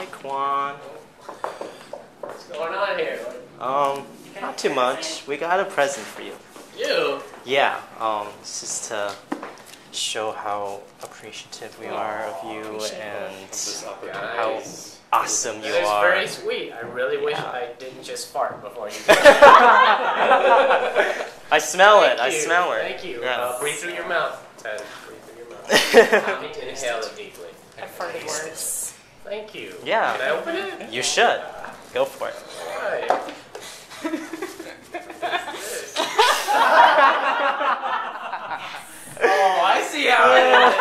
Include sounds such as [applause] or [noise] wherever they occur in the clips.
Hi, Quan. What's going on here? Um, not too much. We got a present for you. You? Yeah, um, it's just to show how appreciative we are of you and how awesome you That is are. very sweet. I really wish Yeah. I didn't just fart before you. [laughs] I smell it. Thank I smell it. Thank you. Yeah. Uh, breathe through your mouth, Ted. Breathe through your mouth. [laughs] Let me inhale it deeply. I farted worse. Thank you. Yeah. Can I open it? you should. Go for it. Alright. [laughs] oh, I see how it is. [laughs]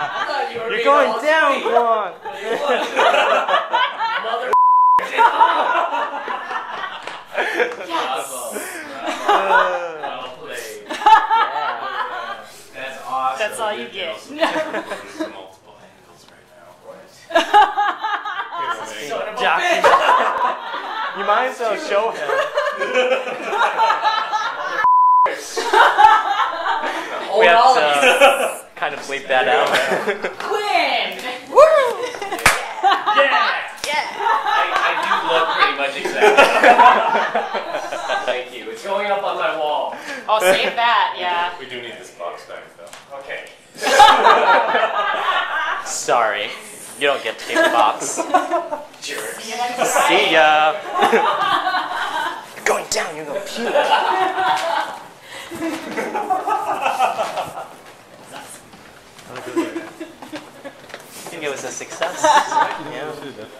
I you were You're going down, sweet. Quan. Mother. Bravo. Well played. [laughs] yeah. That's awesome. That's all you get. Son of a Jack, bitch. you might as well show him. We have all of to uh, kind of bleep that out. Quinn! Yeah. Yeah! I, I do look pretty much exactly. Thank you. It's going up on my wall. Oh, save that, yeah. We do need this box back though. Okay. [laughs] Sorry. You don't get to keep the box. [laughs] Jerk. See ya. You're [laughs] going down. You're going [laughs] to puke. I think it was a success. Yeah.